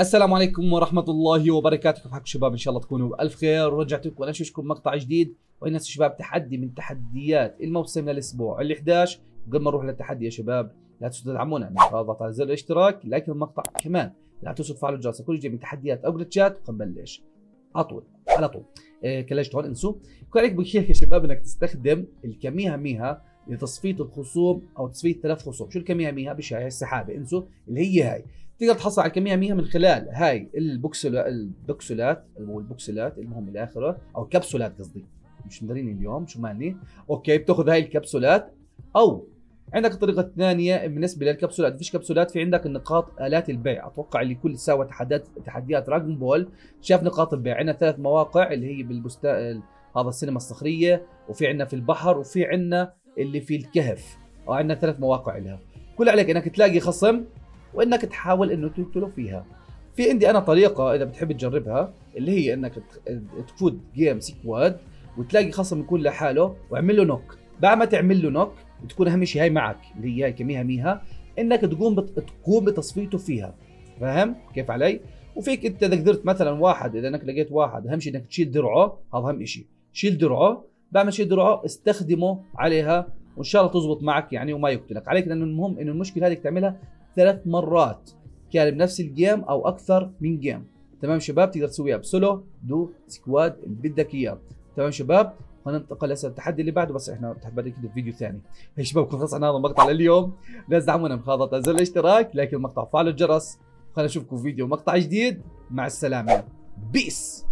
السلام عليكم ورحمة الله وبركاته. كيف حالكم شباب؟ إن شاء الله تكونوا بألف خير. ورجعت لكم أنششكم مقطع جديد. وإنس شباب تحدي من تحديات الموسم للأسبوع ال 11 قبل ما نروح للتحدي يا شباب لا تنسوا تدعمونا من اضغط على زر الاشتراك لايك المقطع كمان. لا تنسوا تفعلوا الجرس كل جديد من تحديات أو جلتشات. وبنبلش على طول على طول. إيه كلاش هون انسوا عليك بحكي يا شباب إنك تستخدم الكميها ميها لتصفية الخصوم أو تصفية ثلاث خصوم. شو الكميها ميها؟ بشاي السحابه انسوا اللي هي هاي. تقدر تحصل على الكاميهاميها من خلال هاي البوكسلات أو البوكسلات المهم إلى اخره أو كبسولات قصدي. مش مدريني اليوم شو مالي أوكي بتأخذ هاي الكبسولات. أو عندك الطريقة الثانية بالنسبة للكبسولات. فيش كبسولات في عندك النقاط آلات البيع. أتوقع اللي كل سوى تحديات تحديات Dragon Ball شاف نقاط البيع. عندنا ثلاث مواقع اللي هي بالبستان هذا السينما الصخرية وفي عندنا في البحر وفي عندنا اللي في الكهف. وعندنا ثلاث مواقع لها. كل عليك إنك تلاقي خصم وإنك تحاول إنه تقتله فيها. في عندي أنا طريقة إذا بتحب تجربها اللي هي إنك تفوت game squad وتلاقي خصم يكون لحاله واعمل له knock. بعد ما تعمل له نوك بتكون أهم شيء هاي معك اللي هي كاميهاميها إنك تقوم بت... تقوم بتصفيته فيها. فاهم؟ كيف علي؟ وفيك أنت إذا قدرت مثلا واحد إذا إنك لقيت واحد أهم شيء إنك تشيل درعه هذا أهم شيء. شيل درعه ما تشيل درعه استخدمه عليها وإن شاء الله تزبط معك يعني وما يقتلك. عليك لأنه المهم إنه المشكلة هذه تعملها ثلاث مرات. كان بنفس ال game أو أكثر من game. تمام شباب؟ تقدر تسويها ب solo duo squad اللي بدك إياه. تمام شباب؟ وننتقل هسه التحدي اللي بعده بس إحنا بعد كده فيديو ثاني. هي شباب خلص عن هذا المقطع لليوم. لا تدعمونا بخاطر زر الاشتراك like المقطع فعلوا الجرس خلينا نشوفكم فيديو مقطع جديد. مع السلامة. بيس